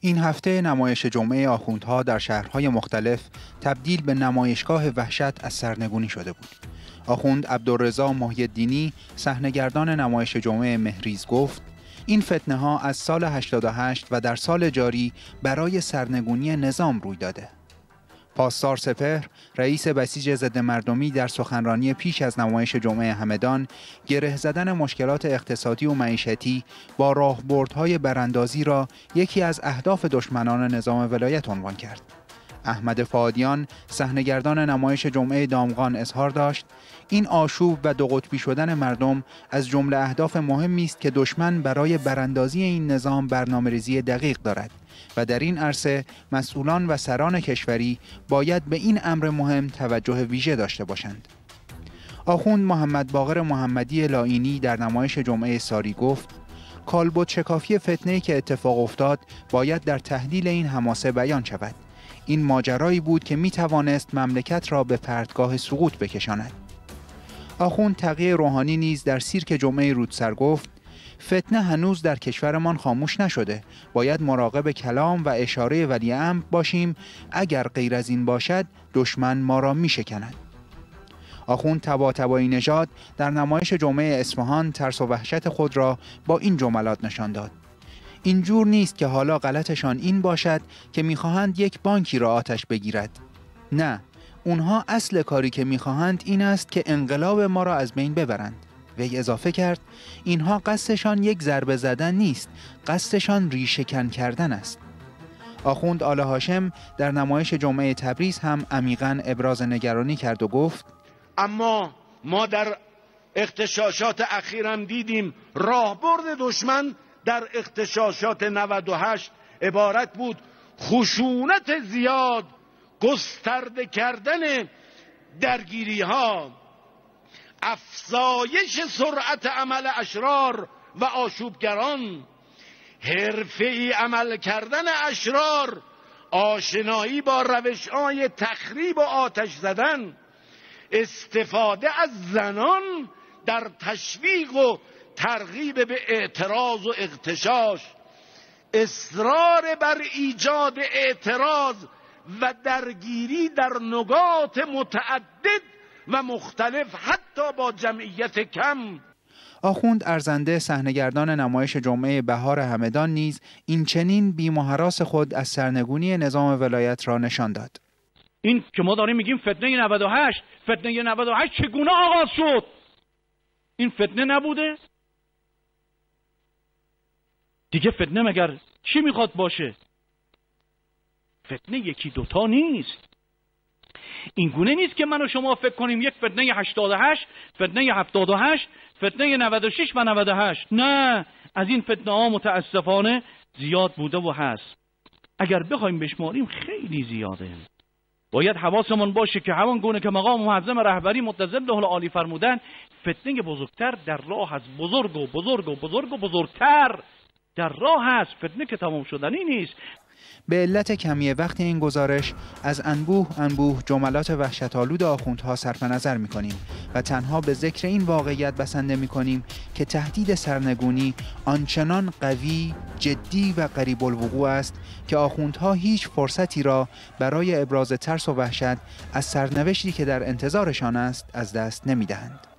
این هفته نمایش جمعه آخوندها در شهرهای مختلف تبدیل به نمایشگاه وحشت از سرنگونی شده بود. آخوند عبدالرضا محیدینی صحنهگردان نمایش جمعه مهریز گفت این فتنه ها از سال 88 و در سال جاری برای سرنگونی نظام روی داده. پاسدار سپهر رئیس بسیج ضد مردمی در سخنرانی پیش از نمایش جمعه همدان گره زدن مشکلات اقتصادی و معیشتی با راهبردهای براندازی را یکی از اهداف دشمنان نظام ولایت عنوان کرد. احمد فادیان صحنهگردان نمایش جمعه دامغان اظهار داشت این آشوب و دو قطبی شدن مردم از جمله اهداف مهمی است که دشمن برای براندازی این نظام برنامه‌ریزی دقیق دارد و در این عرصه مسئولان و سران کشوری باید به این امر مهم توجه ویژه داشته باشند. آخوند محمد باقر محمدی لاینی در نمایش جمعه ساری گفت کالبد شکافی فتنه که اتفاق افتاد باید در تحلیل این حماسه بیان شود. این ماجرایی بود که می توانست مملکت را به پرتگاه سقوط بکشاند. آخوند تقیه روحانی نیز در سیرک جمعه رودسر گفت فتنه هنوز در کشورمان خاموش نشده. باید مراقب کلام و اشاره ولی امر باشیم. اگر غیر از این باشد دشمن ما را می شکند آخوند تبا تبایی نژاد در نمایش جمعه اصفهان ترس و وحشت خود را با این جملات نشان داد. اینجور نیست که حالا غلطشان این باشد که می‌خواهند یک بانکی را آتش بگیرد. نه اونها اصل کاری که می‌خواهند این است که انقلاب ما را از بین ببرند. وی اضافه کرد اینها قصدشان یک ضربه زدن نیست قصدشان ریشهکن کردن است. آخوند آل هاشم در نمایش جمعه تبریز هم عمیقا ابراز نگرانی کرد و گفت اما ما در اختشاشات اخیرم دیدیم راهبرد دشمن در اختشاشات 98 عبارت بود خشونت زیاد گسترده کردن درگیری ها افزایش سرعت عمل اشرار و آشوبگران حرفه عمل کردن اشرار آشنایی با روش های تخریب و آتش زدن استفاده از زنان در تشویق و ترغیب به اعتراض و اغتشاش اصرار بر ایجاد اعتراض و درگیری در نقاط متعدد و مختلف حتی با جمعیت کم. آخوند ارزنده صحنهگردان نمایش جمعه بهار همدان نیز این چنین بیمهراس خود از سرنگونی نظام ولایت را نشان داد. این که ما داریم میگیم فتنه 98 فتنه 98 چگونه آغاز شد؟ این فتنه نبوده؟ دیگه فتنه مگر چی می‌خواد باشه؟ فتنه یکی دوتا نیست. این گونه نیست که من و شما فکر کنیم یک فتنه 88 فتنه 78 فتنه 96 و 98 نه از این فتنه ها متاسفانه زیاد بوده و هست. اگر بخوایم بشماریم خیلی زیاده. باید حواسمون باشه که همان گونه که مقام معظم رهبری متزل له عالی فرمودن فتنه بزرگتر در راه از بزرگ و بزرگ و بزرگ و بزرگتر در راه هست فتنه که تمام شدنی نیست به علت کمی وقت این گزارش از انبوه انبوه جملات وحشتآلود آخوندها صرف نظر می کنیم و تنها به ذکر این واقعیت بسنده می کنیم که تهدید سرنگونی آنچنان قوی، جدی و قریب الوقوع است که آخوندها هیچ فرصتی را برای ابراز ترس و وحشت از سرنوشتی که در انتظارشان است از دست نمی دهند.